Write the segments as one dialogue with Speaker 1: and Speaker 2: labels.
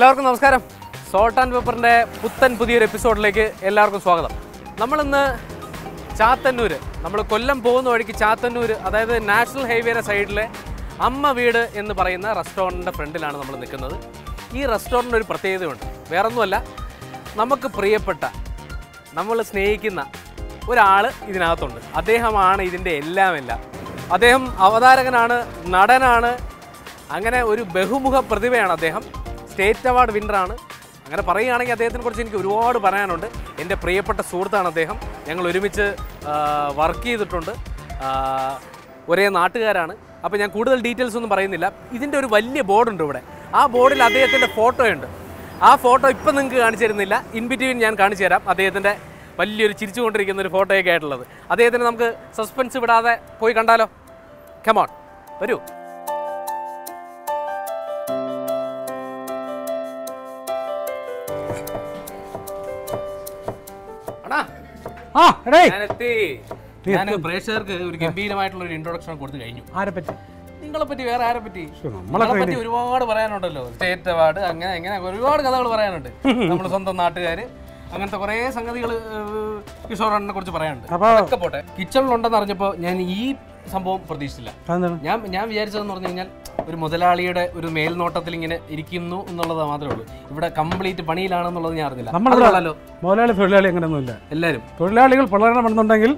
Speaker 1: എല്ലാവർക്കും നമസ്കാരം. Salt and പേപ്പറിന്റെ പുത്തൻ പുതിയൊരു എപ്പിസോഡിലേക്ക് എല്ലാവർക്കും സ്വാഗതം. നമ്മളിന്ന് ചാത്തന്നൂർ നമ്മൾ കൊല്ലം പോകുന്ന വഴിക്ക് ചാത്തന്നൂർ അതായത് നാഷണൽ ഹൈവേയുടെ സൈഡിലെ അമ്മ വീട് എന്ന് പറയുന്ന റെസ്റ്റോറന്റിന്റെ ഫ്രണ്ടിലാണ് നമ്മൾ നിൽക്കുന്നത്. ഈ റെസ്റ്റോറന്റിന് ഒരു പ്രത്യേകതയുണ്ട്. വേറൊന്നുമല്ല നമുക്ക് പ്രിയപ്പെട്ട നമ്മൾ സ്നേഹിക്കുന്ന ഒരാൾ ഇതിനകത്തുണ്ട്. അദ്ദേഹമാണ് ഇതിന്റെ എല്ലാം എല്ലാം അദ്ദേഹം അവതാരകനാണ് നടനാണ് അങ്ങനെ ഒരു ബഹുമുഖ പ്രതിഭയാണ് അദ്ദേഹം. സ്റ്റേറ്റ് അവാർഡ് വിന്നറാണ്. അങ്ങനെ പറയുകയാണെങ്കിൽ അദ്ദേഹത്തിനെ കുറിച്ച് എനിക്ക് ഒരുപാട് പറയാനുണ്ട്. എന്റെ പ്രിയപ്പെട്ട സുഹൃത്താണ് അദ്ദേഹം. ഞങ്ങൾ ഒരുമിച്ച് വർക്ക് ചെയ്തിട്ടുണ്ട്. ഒരേ നാട്ടുകാരാണ്. അപ്പോൾ ഞാൻ കൂടുതൽ ഡീറ്റെയിൽസ് ഒന്നും പറയുന്നില്ല. ഇതിന്റെ ഒരു വലിയ ബോർഡുണ്ട് ഇവിടെ. ആ ബോർഡിൽ അദ്ദേഹത്തിന്റെ ഫോട്ടോയുണ്ട് ആ ഫോട്ടോ ഇപ്പം നിങ്ങൾക്ക് കാണിച്ചു തരുന്നില്ല. ഇൻ ബിറ്റ്വീൻ ഞാൻ കാണിച്ചു തരാം അദ്ദേഹത്തിന്റെ വലിയൊരു ചിരിച്ചുകൊണ്ടിരിക്കുന്ന ഒരു ഫോട്ടോയൊക്കെ ആയിട്ടുള്ളത്. അദ്ദേഹത്തിന് നമുക്ക് സസ്പെൻസ് വിടാതെ പോയി കണ്ടാലോ? കമോൺ വരൂ. പ്രേക്ഷകർക്ക് ഒരു ഗംഭീരമായിട്ടുള്ള ഒരു ഇൻട്രൊഡക്ഷൻ കൊടുത്തു കഴിഞ്ഞു.
Speaker 2: ആരെ പറ്റി?
Speaker 1: നിങ്ങളെ പറ്റി വേറെ ആരെ പറ്റി?
Speaker 2: നമ്മളെ
Speaker 1: പറ്റി ഒരുപാട് പറയാനുണ്ടല്ലോ. സ്റ്റേറ്റ് അവാർഡ് അങ്ങനെ അങ്ങനെ ഒരുപാട് കഥകൾ പറയാനുണ്ട്. നമ്മൾ സ്വന്തം നാട്ടുകാര്. അങ്ങനത്തെ കുറേ സംഗതികൾ കിഷോറണ്ണനെ കുറിച്ച് പറയാനുണ്ട്.
Speaker 2: അപ്പൊ
Speaker 1: പോട്ടെ. കിച്ചണിലുണ്ടെന്ന് അറിഞ്ഞപ്പോൾ ഞാൻ ഈ സംഭവം പ്രതീക്ഷിച്ചില്ല. ഞാൻ ഞാൻ വിചാരിച്ചതെന്ന് പറഞ്ഞു കഴിഞ്ഞാൽ ഒരു മുതലാളിയുടെ ഒരു മേൽനോട്ടത്തിൽ ഇങ്ങനെ ഇരിക്കുന്നു എന്നുള്ളത് മാത്രമേ ഉള്ളൂ. ഇവിടെ കംപ്ലീറ്റ് പണിയിലാണെന്നുള്ളത് ഞാൻ അറിഞ്ഞില്ല. നമ്മളല്ലോ
Speaker 2: മുതലാളി തൊഴിലാളി അങ്ങനെയൊന്നുമില്ല.
Speaker 1: എല്ലാവരും
Speaker 2: തൊഴിലാളികൾ പിളരണമെന്നുണ്ടെങ്കിൽ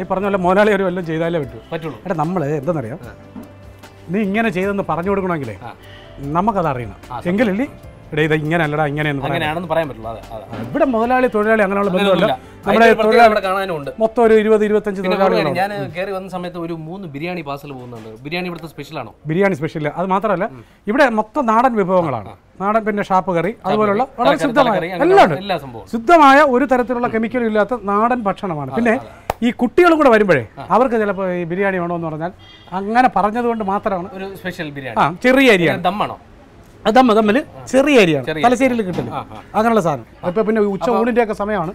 Speaker 2: ഈ പറഞ്ഞ പോലെ മുതലാളി ഒരു വല്ലതും ചെയ്താലേ പറ്റൂ.
Speaker 1: പറ്റുള്ളൂ.
Speaker 2: എടാ നമ്മൾ എന്താണെന്നറിയാം നീ ഇങ്ങനെ ചെയ്തെന്ന് പറഞ്ഞു കൊടുക്കണമെങ്കിലേ. നമുക്കത് അറിയണം എങ്കിലല്ലേ എടാ ഇത് ഇങ്ങനെ അല്ലടാ ഇങ്ങനെ എന്ന് പറയാം
Speaker 1: അങ്ങനെയാണെന്ന് പറയാൻ പറ്റുള്ളൂ അതെ അതെ
Speaker 2: ഇവിടെ മുതലാളി തൊഴിലാളി അങ്ങനെയുള്ള ബന്ധമല്ല. നമ്മുടെ തൊഴിലാളി
Speaker 1: കാണാനുണ്ട്
Speaker 2: മൊത്തം ഒരു ഇരുപത് ഇരുപത്തഞ്ച്
Speaker 1: പിന്നെ ഞാൻ കയറി വന്ന സമയത്ത് ഒരു മൂന്ന് ബിരിയാണി പാർസൽ പോകുന്നുണ്ട്. ബിരിയാണി ഇവിടുത്തെ സ്പെഷ്യൽ ആണോ?
Speaker 2: ബിരിയാണി സ്പെഷ്യൽ അത് മാത്രമല്ല ഇവിടെ മൊത്തം നാടൻ വിഭവങ്ങളാണ്. നാടൻ പിന്നെ ഷാപ്പ് കറി അതുപോലുള്ള വളരെ ശുദ്ധമായ എല്ലാം ശുദ്ധമായ ഒരു തരത്തിലുള്ള കെമിക്കലും ഇല്ലാത്ത നാടൻ ഭക്ഷണമാണ്. പിന്നെ ഈ കുട്ടികളും കൂടെ വരുമ്പോഴേ അവർക്ക് ചിലപ്പോൾ ഈ ബിരിയാണി വേണമെന്ന് പറഞ്ഞാൽ അങ്ങനെ പറഞ്ഞതുകൊണ്ട് മാത്രമാണ്
Speaker 1: ഒരു സ്പെഷ്യൽ ബിരിയാണി.
Speaker 2: ആ ചെറിയ അരിയാണ്.
Speaker 1: ദമ്മാണോ
Speaker 2: തമ്മ തമ്മിൽ ചെറിയ അരിയാണ് തലശ്ശേരിയിൽ കിട്ടില്ല. അങ്ങനെയുള്ള സാധനം. ഇപ്പൊ പിന്നെ ഉച്ച ഊണിന്റെ ഒക്കെ സമയമാണ്.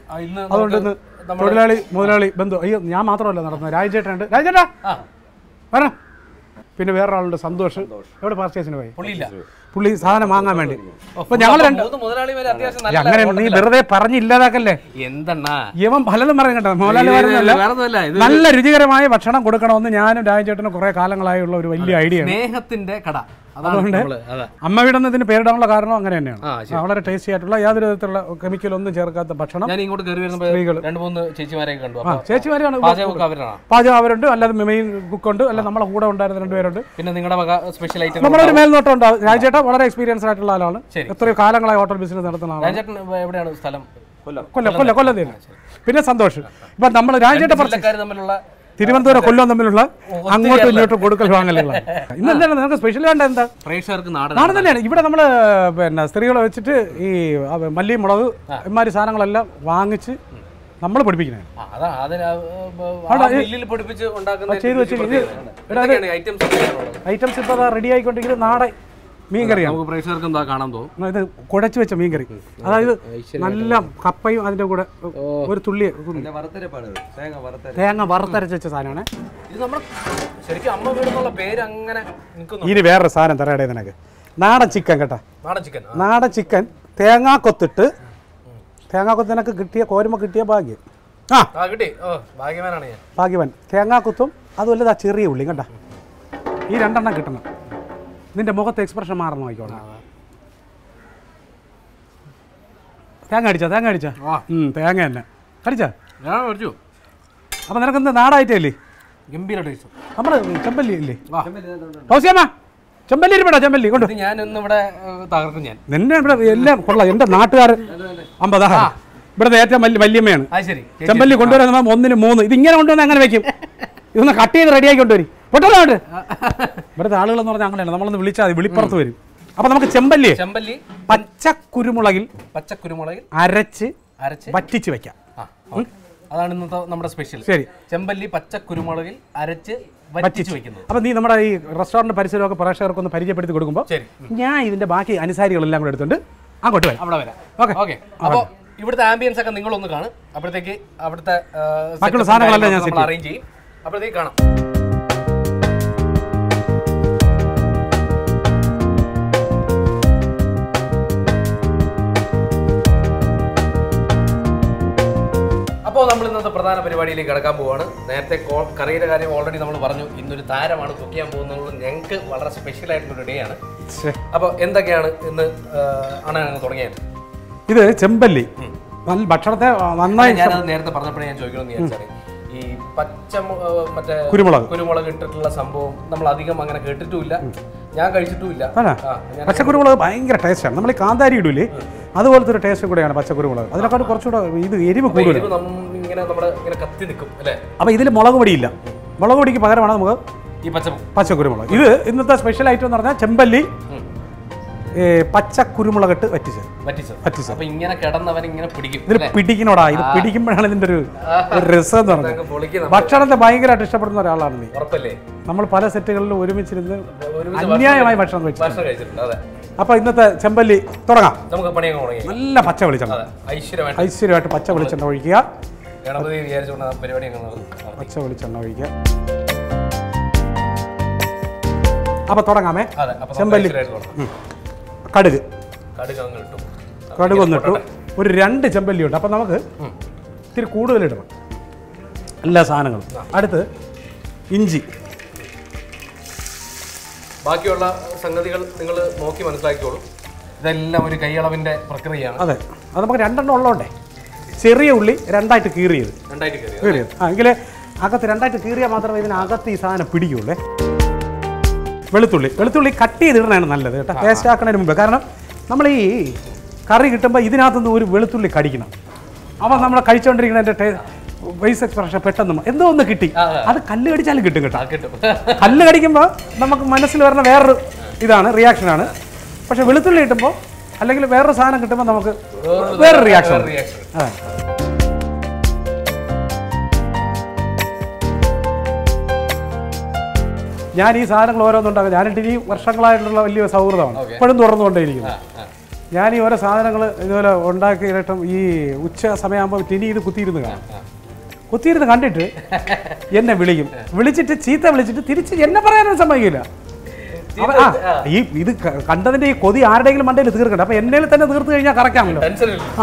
Speaker 2: അതുകൊണ്ട് ഇന്ന് തൊഴിലാളി മുതലാളി ബന്ധു അയ്യോ ഞാൻ മാത്രമല്ല നടന്നത് രാജേട്ടൻ ഉണ്ട്
Speaker 1: രാജേട്ടാ
Speaker 2: വരണം പിന്നെ വേറൊരാളുണ്ട് സന്തോഷ്. എവിടെ പർച്ചേസിന് പോയി? പുള്ളി സാധനം വാങ്ങാൻ വേണ്ടി. അപ്പൊ ഞങ്ങൾ അങ്ങനെ നീ വെറുതെ പറഞ്ഞില്ലാതാക്കല്ലേ?
Speaker 1: എന്തെണ്ണാ?
Speaker 2: ഇവൻ പലതും പറയും
Speaker 1: മോഹൻലാലി ഇത്
Speaker 2: നല്ല രുചികരമായ ഭക്ഷണം കൊടുക്കണമെന്ന് ഞാനും രാജേട്ടനും കുറെ കാലങ്ങളായുള്ള ഒരു വലിയ ഐഡിയ
Speaker 1: സ്നേഹത്തിന്റെ കട. അതാണ് നമ്മൾ അതെ.
Speaker 2: അമ്മ വിടുന്നതിന് പേരിടാനുള്ള കാരണം അങ്ങനെ തന്നെയാണ്. വളരെ ടേസ്റ്റി ആയിട്ടുള്ള യാതൊരു വിധത്തിലുള്ള കെമിക്കൽ ഒന്നും ചേർക്കാത്ത ഭക്ഷണം
Speaker 1: ഞാൻ ഇങ്ങോട്ട് കയറി
Speaker 2: സ്ത്രീകൾ.
Speaker 1: രണ്ട് മൂന്ന് ചേച്ചിമാരെ കണ്ടു.
Speaker 2: ചേച്ചിമാരാണ് പാചകം അവരുണ്ട് അല്ലാതെ മെയിൻ കുക്കുണ്ട് അല്ല നമ്മളെ കൂടെ ഉണ്ടായിരുന്ന രണ്ടുപേരുണ്ട്
Speaker 1: പിന്നെ നിങ്ങളുടെ സ്പെഷ്യൽ ഐറ്റം
Speaker 2: നമ്മുടെ ഒരു മേൽനോട്ടം ഉണ്ടാവും. രാജേട്ട വളരെ എക്സ്പീരിയൻസ് ആയിട്ടുള്ള ആളാണ്.
Speaker 1: എത്ര
Speaker 2: എത്രയോ കാലങ്ങളായി ഹോട്ടൽ ബിസിനസ് നടത്തുന്ന ആളാണ്.
Speaker 1: രാജേട്ടൻ എവിടെയാണ് സ്ഥലം? കൊല്ലം
Speaker 2: കൊല്ലം കൊല്ലം പിന്നെ സന്തോഷം. ഇപ്പൊ നമ്മൾ രാജേട്ട പറിച്ച്
Speaker 1: ജില്ലക്കാർ തമ്മിലുള്ള
Speaker 2: തിരുവനന്തപുരം കൊല്ലം തമ്മിലുള്ള അങ്ങോട്ടും ഇങ്ങോട്ടും കൊടുക്കൽ വാങ്ങലുകളാണ്. ഇന്ന് എന്താണ് നിങ്ങൾക്ക് സ്പെഷ്യൽ വേണ്ട എന്താ?
Speaker 1: പ്രേക്ഷകർക്ക് നാടൻ
Speaker 2: തന്നെയാണ്. ഇവിടെ നമ്മൾ പിന്നെ സ്ത്രീകളെ വെച്ചിട്ട് ഈ മല്ലി മുളക് ഇമാതിരി സാധനങ്ങളെല്ലാം വാങ്ങിച്ച് നമ്മൾ പഠിപ്പിക്കുന്നത്
Speaker 1: ഐറ്റംസ്
Speaker 2: ഐറ്റംസ് ഇപ്പോൾ റെഡി ആയിക്കൊണ്ടിരിക്കുന്നത് നാടൻ മീൻ കറിയാണ്
Speaker 1: നമുക്ക് പ്രേക്ഷകർക്ക് എന്താ കാണാൻ തോന്നും?
Speaker 2: ഇത് കുഴച്ച് വെച്ച മീൻകറി. അതായത് നല്ല കപ്പയും അതിന്റെ കൂടെ ഒരു തുള്ളി തേങ്ങ വറുത്തരച്ച് വെച്ച സാധനമാണ്.
Speaker 1: ഇത് നമ്മുടെ ശരിക്കും അമ്മ വീട് പേര് അങ്ങനെ നിൽക്കുന്നു.
Speaker 2: ഇനി വേറൊരു സാധനം തരാടേ നിനക്ക്. നാടൻ ചിക്കൻ കേട്ടാ.
Speaker 1: നാടൻ ചിക്കൻ
Speaker 2: നാടൻ ചിക്കൻ തേങ്ങാ കൊത്തിട്ട് തേങ്ങാ കൊത്ത് നിനക്ക് കിട്ടിയ കോരുമ കിട്ടിയ ഭാഗ്യം. ആ.
Speaker 1: കിട്ടി. ഓ ഭാഗ്യവാനാണ് ഞാൻ.
Speaker 2: തേങ്ങാ തേങ്ങാക്കൊത്തും അതുപോലെ ചെറിയ ഉള്ളി കേട്ടാ ഈ രണ്ടെണ്ണം കിട്ടണം. നിന്റെ മുഖത്തെ എക്സ്പ്രഷൻ മാറണം ആയിക്കോട്ടെ തേങ്ങ അടിച്ചാ തേങ്ങ അടിച്ചാ? തേങ്ങ തന്നെ. കടിച്ചാ?
Speaker 1: ഞാൻ മേടിച്ചു
Speaker 2: അപ്പം എന്താ നാടായിട്ടല്ലേ
Speaker 1: ഗംഭീര ടേസ്റ്റ്
Speaker 2: നമ്മൾ ചെമ്പല്ലി ഇല്ലേ?
Speaker 1: ആ
Speaker 2: ഹൗസിയമ്മ ചെമ്പല്ലി ഇരിപ്പടാ ചെമ്പല്ലി? കൊണ്ട്.
Speaker 1: ഇത് ഇന്ന് ഇവിടെ തകർക്കും ഞാൻ.
Speaker 2: നിന്നെ ഇവിടെ എല്ലാം കൊള്ളാം. എന്റെ നാട്ടുകാർ അമ്പതാ. ഇവിടുത്തെ ഏറ്റവും വലിയ വല്യമ്മയാണ്. ചെമ്പല്ലി കൊണ്ടുവരാൻ ഒന്നിന് മൂന്ന്. ഇതിങ്ങനെ കൊണ്ടുവന്നാൽ അങ്ങനെ വെക്കും? ഇതൊന്ന് കട്ട് ചെയ്ത് റെഡിയാക്കി കൊണ്ടുവരും. പൊട്ടല്ലോ അങ്ങോട്ട് ഇവിടുത്തെ ആളുകൾ എന്ന് പറഞ്ഞാൽ അങ്ങനെയാണ്. നമ്മളൊന്ന് വിളിച്ചാൽ മതി. വിളിപ്പുറത്ത് വരും. അപ്പൊ നമുക്ക് ചെമ്പല്ലി.
Speaker 1: ചെമ്പല്ലി.
Speaker 2: പച്ച കുരുമുളകിൽ
Speaker 1: പച്ചക്കുരുമുളകിൽ
Speaker 2: അരച്ച്
Speaker 1: അരച്ച്.
Speaker 2: വറ്റിച്ച് വെക്കാം.
Speaker 1: അതാണ് ഇന്നത്തെ നമ്മുടെ സ്പെഷ്യൽ.
Speaker 2: ശരി.
Speaker 1: ചെമ്പല്ലി പച്ചക്കുരുമുളകിൽ അരച്ച് വറ്റിച്ച് വെക്കുന്നത്.
Speaker 2: അപ്പൊ നീ നമ്മുടെ ഈ റെസ്റ്റോറന്റ് പരിസരമൊക്കെ പ്രേക്ഷകർക്ക് ഒന്ന് പരിചയപ്പെടുത്തി കൊടുക്കുമ്പോൾ ഞാൻ ഇതിന്റെ ബാക്കി അനുസാരികളെല്ലാം കൂടെ എടുത്തുണ്ട് അങ്ങോട്ട് വരാം.
Speaker 1: അവിടെ വരാം.
Speaker 2: ഓക്കെ.
Speaker 1: ഓക്കെ. അപ്പോൾ ഇവിടുത്തെ ആംബിയൻസ് ഒക്കെ നിങ്ങളൊന്ന് കാണും. അപ്പോഴത്തേക്ക് അവിടുത്തെ
Speaker 2: ബാക്കിയുള്ള സാധനങ്ങളെല്ലാം ഞാൻ
Speaker 1: അറേഞ്ച് ചെയ്യും. അപ്പോഴത്തേക്ക് കാണാം. അപ്പോൾ നമ്മൾ ഇന്നത്തെ പ്രധാന പരിപാടിയിലേക്ക് കിടക്കാൻ പോവാണ്. നേരത്തെ കോ- കറിയുടെ കാര്യം ഓൾറെഡി നമ്മൾ പറഞ്ഞു. ഇന്നൊരു താരമാണ് കുക്ക് ചെയ്യാൻ പോകുന്നത്. ഞങ്ങൾക്ക് വളരെ സ്പെഷ്യൽ ആയിട്ടുള്ള ഡേ ആണ്. അപ്പോൾ എന്തൊക്കെയാണ് ഇന്ന് ആണ് ഞങ്ങൾ തുടങ്ങിയത്?
Speaker 2: ഇത് ചെമ്പല്ലി. ഭക്ഷണത്തെ നന്നായി
Speaker 1: ഞാനത് നേരത്തെ പറഞ്ഞപ്പോഴേ ഞാൻ ചോദിക്കണമെന്ന് വിചാരിച്ചാൽ ഈ പച്ച മറ്റേ
Speaker 2: കുരുമുളക്.
Speaker 1: കുരുമുളക് ഇട്ടിട്ടുള്ള സംഭവം നമ്മൾ അധികം അങ്ങനെ കേട്ടിട്ടുമില്ല. ഞാൻ കഴിച്ചിട്ടുമില്ല. ഞാൻ
Speaker 2: പച്ചക്കുരുമുളക് ഭയങ്കര ടേസ്റ്റാണ് നമ്മൾ ഈ കാന്താരി ഇടൂലേ അതുപോലത്തെ ഒരു ടേസ്റ്റ് കൂടെയാണ് പച്ചക്കുരുമുളക് അതിനെക്കാട്ട് കുറച്ചുകൂടെ ഇത് എരിവ് കൂടുതൽ
Speaker 1: ഇങ്ങനെ നമ്മുടെ ഇങ്ങനെ കത്തി നിൽക്കും അല്ലേ?
Speaker 2: അപ്പോൾ ഇതിൽ മുളക് പൊടിയില്ല. മുളക് പൊടിക്ക് പകരമാണ് നമുക്ക്
Speaker 1: ഈ പച്ച
Speaker 2: പച്ചക്കുരുമുളക് ഇത് ഇന്നത്തെ സ്പെഷ്യൽ ഐറ്റം എന്ന് പറഞ്ഞാൽ ചെമ്പല്ലി
Speaker 1: പച്ച
Speaker 2: ഏ, പച്ചക്കുരുമുളകിട്ട് വറ്റിച്ചത്.
Speaker 1: വറ്റിച്ചത്.
Speaker 2: വറ്റിച്ചത്.
Speaker 1: അപ്പൊ ഇങ്ങനെ കിടന്നവൻ ഇങ്ങനെ പിടിക്കും
Speaker 2: ഇതിൽ പിടിക്കണോടാ? ഇത് പിടിക്കുമ്പോഴാണ് ഇതിന്റെ ഒരു രസം എന്ന് പറഞ്ഞത്. ഭക്ഷണത്തെ ഭയങ്കരമായിട്ട് ഇഷ്ടപ്പെടുന്ന ഒരാളാണ് നീ.
Speaker 1: ഉറപ്പല്ലേ?
Speaker 2: നമ്മൾ പല സെറ്റുകളിലും ഒരുമിച്ചിരുന്ന് അന്യായമായി ഭക്ഷണം കഴിച്ചു
Speaker 1: ഭക്ഷണം കഴിച്ചിട്ടുണ്ട്. അതെ.
Speaker 2: അപ്പോൾ ഇന്നത്തെ ചെമ്പല്ലി തുടങ്ങാം.
Speaker 1: നമുക്ക്
Speaker 2: നല്ല പച്ച വെളിച്ചെണ്ണ
Speaker 1: ഐശ്വര്യമായിട്ട്.
Speaker 2: പച്ച വെളിച്ചെണ്ണ ഒഴിക്കുക.
Speaker 1: ഗണപതി വിചാരിച്ചുകൊണ്ട് പരിപാടി. നടത്തി.
Speaker 2: പച്ച വെളിച്ചെണ്ണ ഒഴിക്കുക അപ്പോൾ തുടങ്ങാമേ. ചെമ്പല്ലി. കടുക്.
Speaker 1: കടുക് അങ്ങ് ഇട്ടു.
Speaker 2: കടുക് ഒന്നിട്ടു ഒരു രണ്ട് ചെമ്പല്ലി ഉണ്ട്. അപ്പോൾ നമുക്ക്. ഇത്തിരി കൂടുതൽ ഇടണം. എല്ലാ സാധനങ്ങളും. അടുത്ത് ഇഞ്ചി.
Speaker 1: ബാക്കിയുള്ള സംഗതികൾ നിങ്ങൾ നോക്കി മനസ്സിലാക്കിക്കോളൂ. ഇതെല്ലാം ഒരു കൈയളവിന്റെ പ്രക്രിയയാണ്.
Speaker 2: അതെ. അത് നമുക്ക് രണ്ടെണ്ണം ഉള്ളതുകൊണ്ടേ. ചെറിയ ഉള്ളി രണ്ടായിട്ട് കീറിയത്. ആ എങ്കിൽ അകത്ത് രണ്ടായിട്ട് കീറിയാൽ മാത്രമേ ഇതിനകത്ത് ഈ സാധനം പിടിക്കുള്ളേ. വെളുത്തുള്ളി. വെളുത്തുള്ളി കട്ട് ചെയ്തിടണതാണ് നല്ലത് കേട്ടോ. ടേസ്റ്റ് ആക്കുന്നതിന് മുമ്പ്. കാരണം നമ്മൾ ഈ കറി കിട്ടുമ്പോൾ ഇതിനകത്തുനിന്ന് ഒരു വെളുത്തുള്ളി കടിക്കണം. അവ നമ്മൾ കഴിച്ചുകൊണ്ടിരിക്കുന്നതിന്റെ ടേ വൈസ് എക്സ്പ്രഷൻ പെട്ടെന്ന് എന്തോ ഒന്ന് കിട്ടി. അത് കല്ല് കടിച്ചാലും കിട്ടും കേട്ടോ.
Speaker 1: കിട്ടും.
Speaker 2: കല്ല് കടിക്കുമ്പോൾ നമുക്ക് മനസ്സിൽ വരുന്ന വേറൊരു ഇതാണ് റിയാക്ഷനാണ് പക്ഷേ വെളുത്തുള്ളി കിട്ടുമ്പോൾ അല്ലെങ്കിൽ വേറൊരു സാധനം കിട്ടുമ്പോൾ നമുക്ക് വേറെ റിയാക്ഷൻ ഞാൻ ഈ സാധനങ്ങൾ ഓരോന്നുണ്ടാകും ഞാനിട്ട് ഈ വർഷങ്ങളായിട്ടുള്ള വലിയ സൗഹൃദമാണ്. ഇപ്പോഴും തുറന്നുകൊണ്ടേയിരിക്കുന്നു.
Speaker 1: ആ, ആ.
Speaker 2: ഞാൻ ഈ ഓരോ സാധനങ്ങൾ ഇതുപോലെ ഉണ്ടാക്കിയിട്ടും ഈ ഉച്ച സമയമാകുമ്പോൾ ടിനി ഇത് കുത്തിയിരുന്ന് കാണാം. കുത്തിയിരുന്ന് കണ്ടിട്ട് എന്നെ വിളിക്കും. വിളിച്ചിട്ട് ചീത്ത വിളിച്ചിട്ട് തിരിച്ച് എന്നെ പറയാനൊന്നും സമ്മതിക്കില്ല. ഈ ഇത് കണ്ടതിന്റെ ഈ കൊതി ആരുടെയെങ്കിലും മണ്ടയിൽ തീർക്കണ്ട. അപ്പൊ എന്നെ തന്നെ തീർത്തു കഴിഞ്ഞാൽ
Speaker 1: കറക്കാമല്ലോ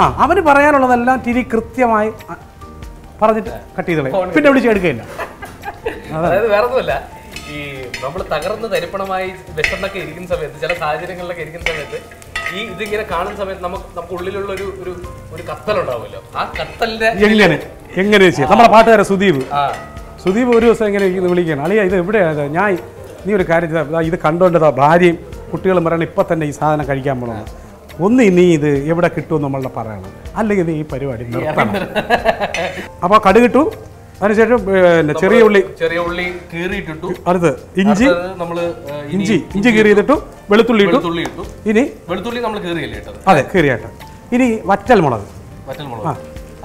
Speaker 2: ആ അവന് പറയാനുള്ളതെല്ലാം ടിനി കൃത്യമായി പറഞ്ഞിട്ട് കട്ട് ചെയ്തോളെ. പിന്നെ വിളിച്ച് എടുക്കുകയില്ല.
Speaker 1: അതായത് വേറെ ഒന്നുമല്ല ഈ നമ്മൾ തകർന്ന് തരിപ്പണമായി വിശന്നൊക്കെ ഇരിക്കുന്ന സമയത്ത് ചില സാഹചര്യങ്ങളിലൊക്കെ ഇരിക്കുന്ന സമയത്ത് ഈ ഇതിങ്ങനെ കാണുന്ന സമയത്ത് നമുക്ക് നമുക്ക് ഉള്ളിലുള്ള ഒരു ഒരു ഒരു കത്തലുണ്ടാവുമല്ലോ. ആ കത്തലിന്റെ
Speaker 2: എങ്ങനെ? എങ്ങനെ നമ്മളെ നമ്മുടെ പാട്ടുകാരൻ സുദീപ്. സുദീപ് ഒരു ദിവസം എങ്ങനെ വിളിക്കണം അളിയ ഇത് എവിടെയാ ഞാൻ നീ ഒരു കാര്യം ചെയ്താൽ ഇത് കണ്ടോണ്ട് ദാ ഭാര്യയും കുട്ടികളും പറയണം ഇപ്പം തന്നെ ഈ സാധനം കഴിക്കാൻ പോകണം ഒന്ന് നീ ഇത് എവിടെ കിട്ടുമെന്ന് നമ്മളുടെ പറയണം. അല്ലെങ്കിൽ നീ ഈ പരിപാടി നിർത്തണം. അപ്പോൾ കടുകിട്ടു അതിനുശേഷം പിന്നെ ചെറിയ ഉള്ളി.
Speaker 1: ചെറിയ ഉള്ളി കീറിയിട്ടിട്ടു.
Speaker 2: അടുത്ത് ഇഞ്ചി.
Speaker 1: നമ്മൾ
Speaker 2: ഇഞ്ചി. ഇഞ്ചി കീറിയിട്ടു വെളുത്തുള്ളി ഇട്ടു.
Speaker 1: ഇട്ടു.
Speaker 2: ഇനി
Speaker 1: വെളുത്തുള്ളി നമ്മൾ കീറിയല്ലേ ഇട്ടത്?
Speaker 2: അതെ കീറിയായിട്ട് ഇനി വറ്റൽ മുളക് വറ്റൽ
Speaker 1: വറ്റൽമുളക്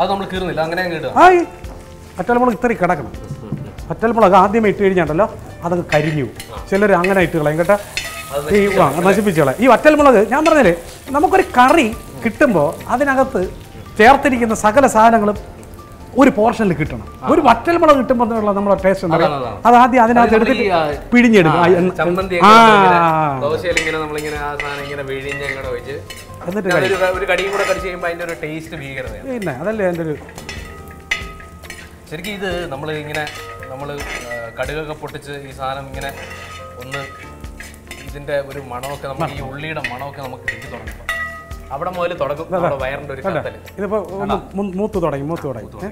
Speaker 1: അത് നമ്മൾ കീറുന്നില്ല. അങ്ങനെ അങ്ങ് ഇടുക.
Speaker 2: ആയി. വറ്റൽമുളക് ഇത്രയും കിടക്കണം. വറ്റൽ മുളക് ആദ്യമേ ഇട്ട് കഴിഞ്ഞാണ്ടല്ലോ. അതങ്ങ് കരിഞ്ഞു. ചിലർ അങ്ങനെ ഇട്ട് കളയും. കേട്ടോ? ഈ ആ, നശിപ്പിച്ച് കളയും. ഈ വറ്റൽമുളക് ഞാൻ പറഞ്ഞില്ലേ നമുക്കൊരു കറി കിട്ടുമ്പോൾ അതിനകത്ത് ചേർത്തിരിക്കുന്ന സകല സാധനങ്ങളും ഒരു പോർഷനിൽ കിട്ടണം. ഒരു വറ്റൽമുളക് കിട്ടുമ്പോൾ നമ്മുടെ ടേസ്റ്റ് എന്താ. അത് ആദ്യം അതിനകത്ത് എടുത്തിട്ട് പിഴിഞ്ഞെടുക്കും എന്നിട്ട് പിന്നെ അതല്ലേ എന്റെ ഒരു
Speaker 1: ശരിക്കും ഇത് നമ്മൾ ഇങ്ങനെ നമ്മൾ കടുകൊക്കെ പൊട്ടിച്ച് ഈ സാധനം ഇങ്ങനെ ഒന്ന് ഇതിന്റെ ഒരു മണമൊക്കെ നമുക്ക് ഈ ഉള്ളിയുടെ മണമൊക്കെ നമുക്ക് കിട്ടി തുടങ്ങും. അവിടെ മുതൽ തുടങ്ങും. നമ്മുടെ വയറിന്റെ ഒരു കത്തൽ
Speaker 2: ഇതിപ്പോൾ മൂത്ത് തുടങ്ങി മൂത്ത് തുടങ്ങി.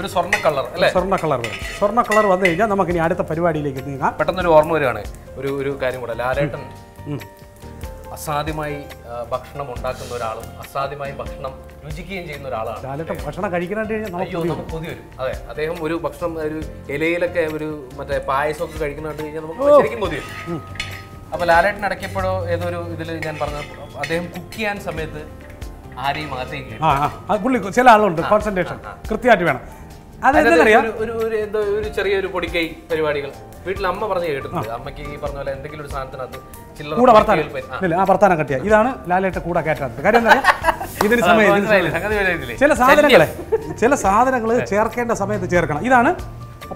Speaker 1: ഒരു സ്വർണ കളർ അല്ലേ?
Speaker 2: സ്വർണ കളർ വരും. സ്വർണ കളർ വന്നു കഴിഞ്ഞാൽ നമുക്ക് ഇനി അടുത്ത പരിപാടിയിലേക്ക് നീങ്ങാം.
Speaker 1: പെട്ടെന്നൊരു ഓർമ്മ വരികയാണ്. ഒരു ഒരു കാര്യം കൂടെ. ലാലേട്ടൻ. അസാധ്യമായി ഭക്ഷണം ഉണ്ടാക്കുന്ന ഒരാളും അസാധ്യമായി ഭക്ഷണം രുചിക്കുകയും ചെയ്യുന്ന ഒരാളാണ്.
Speaker 2: ഭക്ഷണം നമുക്ക്
Speaker 1: അയ്യോ നമുക്ക് കൊതി വരും. അതെ അദ്ദേഹം ഒരു ഭക്ഷണം ഒരു ഇലയിലൊക്കെ ഒരു മറ്റേ പായസമൊക്കെ കഴിക്കുന്ന കണ്ടു കഴിഞ്ഞാൽ നമുക്ക് ശരിക്കും കൊതി വരും. അപ്പൊ ലാലേട്ടൻ അടയ്ക്കപ്പോഴോ ഏതൊരു ഇതിൽ ഞാൻ പറഞ്ഞ അദ്ദേഹം കുക്ക് ചെയ്യാൻ സമയത്ത് ആരെയും
Speaker 2: അത് ചില ആളുണ്ട് കോൺസെൻട്രേഷൻ കൃത്യമായിട്ട് വേണം.
Speaker 1: ഒരു- ചെറിയൊരു പൊടിക്കൈ പരിപാടികൾ. വീട്ടിൽ അമ്മ പറഞ്ഞു കേട്ടിട്ടുണ്ട്. അമ്മയ്ക്ക് ഈ പറഞ്ഞ പോലെ എന്തെങ്കിലും ഒരു സാധനത്തിനകത്ത്
Speaker 2: കൂടെ വർത്താനം.
Speaker 1: ആ,
Speaker 2: വർത്താനം കട്ടിയ ഇതാണ് ലാലേട്ട കൂടെ കയറ്റാത്തത്. കാര്യം എന്താ ഇതിന് സമയം ചില സാധനങ്ങളെ ചില സാധനങ്ങൾ ചേർക്കേണ്ട സമയത്ത് ചേർക്കണം. ഇതാണ്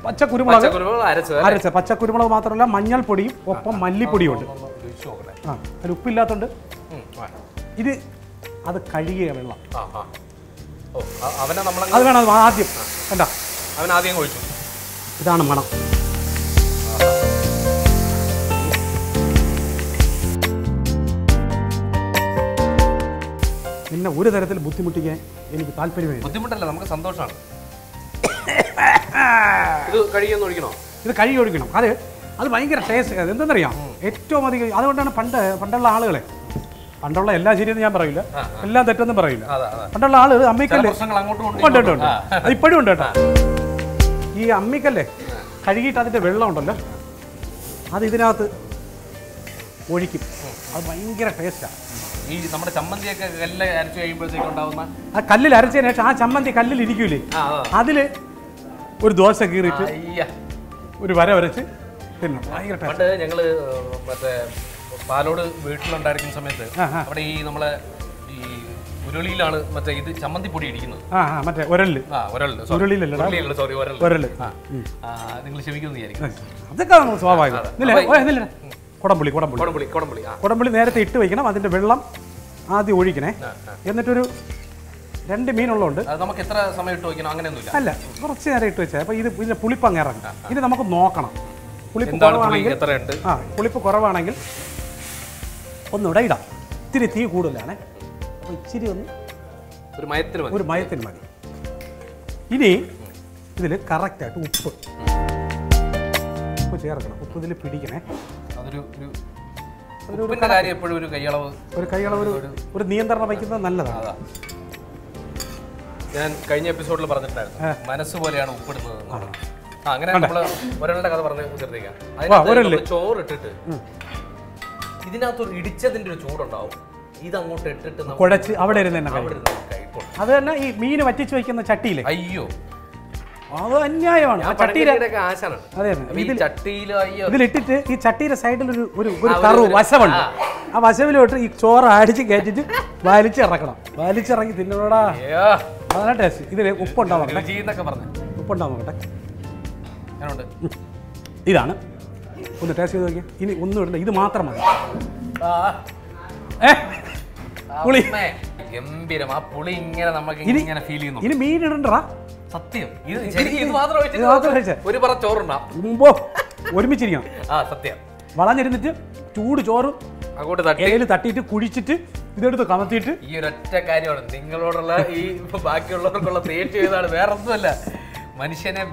Speaker 2: പച്ചക്കുരുമുളക്? അരച്ച പച്ചക്കുരുമുളക് മാത്രമല്ല മഞ്ഞൾപ്പൊടിയും ഒപ്പം മല്ലിപ്പൊടിയും ഉണ്ട് ആ അതിൽ ഉപ്പില്ലാത്തതുകൊണ്ട് ഇത് അത് കഴുകിയ വെള്ളം.
Speaker 1: അവനെ നമ്മൾ
Speaker 2: അത് വേണം ആദ്യം. കണ്ട?
Speaker 1: അവൻ ആദ്യം കുഴിച്ചു
Speaker 2: ഇതാണ് മണം. പിന്നെ ഒരു തരത്തിൽ ബുദ്ധിമുട്ടിക്കാൻ എനിക്ക് താല്പര്യമില്ല.
Speaker 1: ബുദ്ധിമുട്ടല്ല നമുക്ക് സന്തോഷമാണ്. ഇത് ഒഴിക്കണോ?
Speaker 2: ഇത് കഴുകി ഒഴിക്കണം. അത് അത് ഭയങ്കര ടേസ്റ്റ് എന്തെന്നറിയാം ഏറ്റവും അധികം അതുകൊണ്ടാണ് പണ്ട് പണ്ടുള്ള ആളുകളെ പണ്ടുള്ള എല്ലാം ശരിയെന്ന് ഞാൻ പറയില്ല. എല്ലാം തെറ്റെന്നും പറയില്ല. പണ്ടുള്ള
Speaker 1: ആൾ
Speaker 2: അമ്മിക്കല്ലേ. ഉണ്ട് ഉണ്ട് ഉണ്ട്. അത് ഇപ്പോഴും ഉണ്ട് കേട്ടോ. ഈ അമ്മിക്കല്ലേ കഴുകിയിട്ട് അതിന്റെ വെള്ളം ഉണ്ടല്ലോ അത് ഇതിനകത്ത് ഒഴിക്കും. അത് ഭയങ്കര ടേസ്റ്റാണ്
Speaker 1: ഈ നമ്മുടെ ചമ്മന്തിയൊക്കെ കല്ല് അരച്ചു കഴിയുമ്പോഴത്തേക്ക് ഉണ്ടാവുന്ന?
Speaker 2: ആ കല്ലിൽ അരച്ചതിന് ശേഷം ആ ചമ്മന്തി കല്ലിൽ ഇരിക്കൂലേ? അതിൽ ഒരു ദോശ കീറിയിട്ട് ഒരു വര വരച്ച് തിന്നും ഭയങ്കര ടേസ്റ്റ്
Speaker 1: ഞങ്ങൾ മറ്റേ പാലോട് വീട്ടിലുണ്ടായിരിക്കുന്ന സമയത്ത്. അവിടെ ഈ നമ്മളെ ഈ ഉരുളിയിലാണ് മറ്റേ ഇത് ചമ്മന്തി പൊടി ഇടിക്കുന്നത്.
Speaker 2: ആ ആ മറ്റേ ഉരലിൽ
Speaker 1: ആ ഒരളുണ്ട്
Speaker 2: ഉരുളിയിലല്ലടാ
Speaker 1: സോറി നിങ്ങൾ ക്ഷമിക്കുന്നു വിചാരിക്കും
Speaker 2: അതൊക്കെ നമുക്ക് സ്വാഭാവികം. ഇല്ലേ ഓ, ഇല്ലില്ല. കുടംപുളി കുടംപുളി.
Speaker 1: കൊടംപുളി കൊടംപുളി. ആ.
Speaker 2: കുടംപുളി നേരത്തെ ഇട്ട് വയ്ക്കണം അതിന്റെ വെള്ളം ആദ്യം ഒഴിക്കണേ. എന്നിട്ടൊരു രണ്ട് മീനുള്ളതുണ്ട്
Speaker 1: അത് നമുക്ക് എത്ര സമയം ഇട്ട് വയ്ക്കണം? അങ്ങനെയൊന്നുമില്ല.
Speaker 2: അല്ല കുറച്ച് നേരം ഇട്ട് വെച്ചാൽ അപ്പോൾ ഇത് ഇതിന്റെ പുളിപ്പ് അങ്ങ് ഇറങ്ങും. ഇത് നമുക്ക് നോക്കണം. പുളിപ്പ്
Speaker 1: എന്താണ് പുളി?
Speaker 2: കുറവാണെങ്കിൽ ആ പുളിപ്പ് കുറവാണെങ്കിൽ ഒന്നുകൂടെ ഇടാം. ഇത്തിരി തീ കൂടുതലാണ്. അപ്പോൾ ഇച്ചിരി ഒന്ന്
Speaker 1: ഒരു മയത്തിന് മതി.
Speaker 2: ഒരു മയത്തിന് മതി. ഇനി ഇതിൽ കറക്റ്റായിട്ട് ഉപ്പ്. ഉപ്പ് ചേർക്കണം. ഉപ്പ് ഇതിൽ പിടിക്കണേ.
Speaker 1: അതൊരു ഒരു കാര്യം എപ്പോഴും ഒരു കൈയളവ്
Speaker 2: ഒരു കൈയളവ് ഒരു ഒരു നിയന്ത്രണം വയ്ക്കുന്നത് നല്ലതാണ്.
Speaker 1: ഞാൻ കഴിഞ്ഞ എപ്പിസോഡിൽ പറഞ്ഞിട്ടുണ്ടായിരുന്നു. മനസ്സ് പോലെയാണ് ഉപ്പിടുന്നത് അങ്ങനെ നമ്മൾ ഒരാളുടെ കഥ പറഞ്ഞ് ശ്രദ്ധിക്കാം ചോറ് ഇട്ടിട്ട് ഇതിനകത്ത് ഒരു ഇടിച്ചതിന്റെ ഒരു ചൂടുണ്ടാവും. ഇത് അങ്ങോട്ട് ഇട്ടിട്ട്
Speaker 2: കുഴച്ച് അവിടെ ഇരുന്ന് അത് തന്നെ ഈ മീൻ വറ്റിച്ച് വയ്ക്കുന്ന ചട്ടിയിൽ
Speaker 1: അയ്യോ.
Speaker 2: അത് അന്യായമാണ്. ഇതിലിട്ടിട്ട് ഈ ചട്ടിയുടെ സൈഡിൽ ഒരു ഒരു ഒരു കറു വശമുണ്ട്.
Speaker 1: ആ.
Speaker 2: വശമിലോട്ട് വശവിലോട്ട് ഈ ചോറ് അടിച്ച് കയറ്റിട്ട് വലിച്ചിറക്കണം. വലിച്ചിറങ്ങി തിന്നോടാ. അതാണ് ടേസ്റ്റ്. ഇതിൽ ഉപ്പുണ്ടാവും ഉപ്പുണ്ടാവും ഇതാണ്. ഒന്ന് ടേസ്റ്റ് ചെയ്ത് നോക്കിയാൽ ഇനി ഒന്നും ഇടണ്ട. ഇത് മാത്രം മതി. പുളി.
Speaker 1: ഗംഭീരം. ആ പുളി ഇങ്ങനെ നമുക്ക് ഇങ്ങനെ ഫീൽ ചെയ്യുന്നു
Speaker 2: ഇനി മീൻ ഇടണ്ടടാ
Speaker 1: സത്യം. ഇത് ഇത് മാത്രം. ഒരു പറ ചോറുണ്ടാവും
Speaker 2: മുമ്പോ ഒരുമിച്ചിരിക്കണം.
Speaker 1: ആ സത്യം.
Speaker 2: വളഞ്ഞിരുന്നിട്ട് ചൂട് ചോറ്
Speaker 1: അങ്ങോട്ട് തട്ടി.
Speaker 2: തട്ടിയിട്ട് കുഴിച്ചിട്ട് ഇതെടുത്ത് കമത്തിയിട്ട്.
Speaker 1: ഈ ഒരൊറ്റ കാര്യമാണ്. നിങ്ങളോടുള്ള ഈ ബാക്കിയുള്ളവർക്കുള്ള തേറ്റ് ചെയ്താണ് വേറെ ഒന്നുമല്ല മനുഷ്യനെ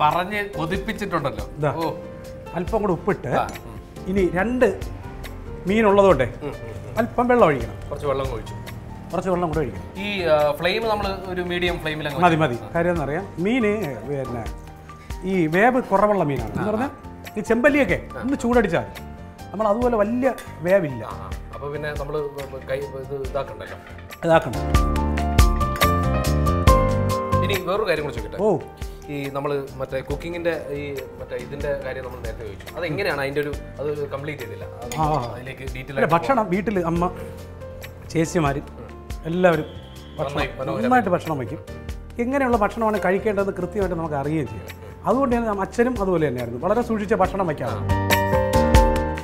Speaker 1: പറഞ്ഞ് കൊതിപ്പിച്ചിട്ടുണ്ടല്ലോ. ഓ.
Speaker 2: അല്പം കൂടെ ഉപ്പിട്ട് ഇനി രണ്ട് മീനുള്ളതുകൊണ്ട്. അല്പം വെള്ളം ഒഴിക്കണം.
Speaker 1: കുറച്ച് വെള്ളം ഒഴിച്ചു.
Speaker 2: കുറച്ച് വെള്ളം കൂടെ ഒഴിക്കണം.
Speaker 1: ഈ ഫ്ലെയിം നമ്മൾ ഒരു മീഡിയം ഫ്ലെയിമിൽ
Speaker 2: മതി മതി. കാര്യം എന്നറിയാം മീന് പിന്നെ ഈ വേവ് കുറവുള്ള മീനാണ്. എന്ന് പറഞ്ഞാൽ ഈ ചെമ്പല്ലിയൊക്കെ ഒന്ന് ചൂടടിച്ചാൽ നമ്മൾ അതുപോലെ വലിയ വേവില്ല.
Speaker 1: ആ. പിന്നെ നമ്മൾ കൈ ഇത് ഇതാക്കണ്ടല്ലോ.
Speaker 2: ഇതാക്കണം.
Speaker 1: ഇനി വേറൊരു കാര്യം കൂടി ചോദിക്കട്ടെ?
Speaker 2: ഓ.
Speaker 1: ഈ നമ്മൾ മറ്റേ കുക്കിങ്ങിന്റെ ഈ മറ്റേ ഇതിന്റെ കാര്യം നമ്മൾ നേരത്തെ ചോദിച്ചു. അത് എങ്ങനെയാണ് അതിന്റെ ഒരു അത് കംപ്ലീറ്റ് ചെയ്തില്ല. അതിലേക്ക് ഡീറ്റെയിൽ
Speaker 2: ഭക്ഷണം വീട്ടിൽ അമ്മ ചേച്ചിമാർ എല്ലാവരും നന്നായിട്ട് ഭക്ഷണം വയ്ക്കും. എങ്ങനെയുള്ള ഭക്ഷണമാണ് കഴിക്കേണ്ടതെന്ന് കൃത്യമായിട്ട് നമുക്ക് അറിയുകയും ചെയ്യാം. അതുകൊണ്ട് തന്നെ അച്ഛനും അതുപോലെ തന്നെയായിരുന്നു. വളരെ സൂക്ഷിച്ച ഭക്ഷണം വയ്ക്കാറ്